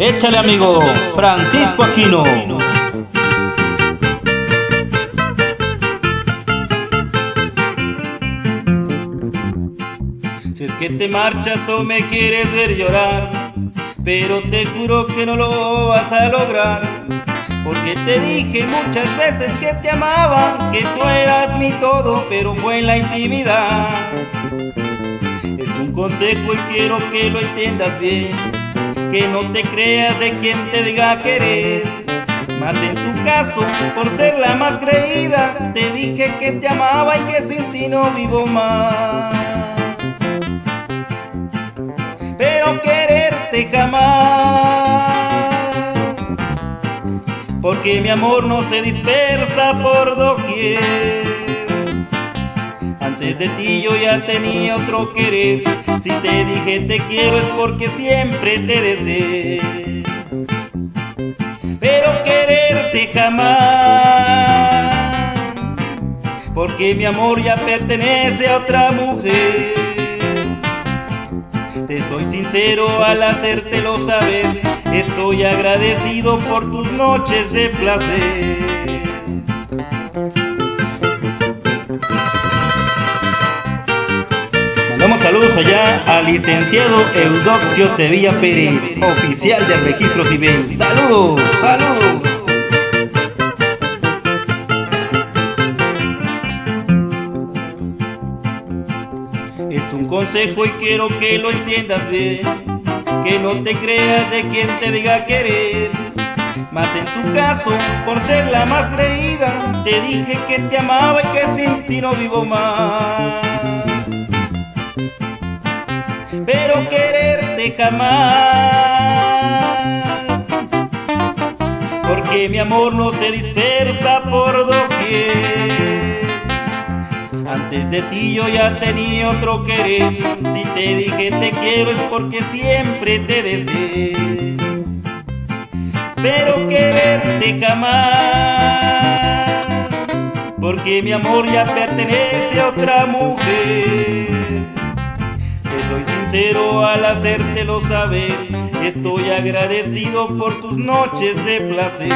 Échale amigo, Francisco Aquino. Si es que te marchas o me quieres ver llorar, pero te juro que no lo vas a lograr. Porque te dije muchas veces que te amaba, que tú eras mi todo, pero fue en la intimidad. Es un consejo y quiero que lo entiendas bien, que no te creas de quien te diga querer. Mas en tu caso, por ser la más creída, te dije que te amaba y que sin ti no vivo más. Pero quererte jamás porque mi amor no se dispersa por doquier. Antes de ti yo ya tenía otro querer, si te dije te quiero es porque siempre te deseé. Pero quererte jamás, porque mi amor ya pertenece a otra mujer. Te soy sincero al hacértelo saber, estoy agradecido por tus noches de placer. Saludos allá al licenciado Eudoxio Sevilla Pérez, oficial del registro civil. Saludos, saludos. Es un consejo y quiero que lo entiendas bien, que no te creas de quien te diga querer. Mas en tu caso, por ser la más creída, te dije que te amaba y que sin ti no vivo más. Pero quererte jamás, porque mi amor no se dispersa por doquier. Antes de ti yo ya tenía otro querer. Si te dije te quiero es porque siempre te deseé. Pero quererte jamás, porque mi amor ya pertenece a otra mujer. Sincero al hacértelo saber. Estoy agradecido por tus noches de placer.